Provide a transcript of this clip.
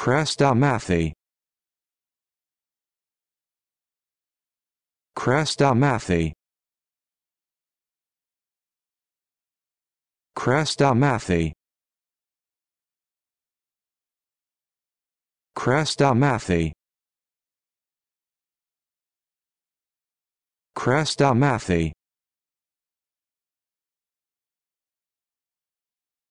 Krasdamathi Krasdamathi Krasdamathi Krasdamathi Krasdamathi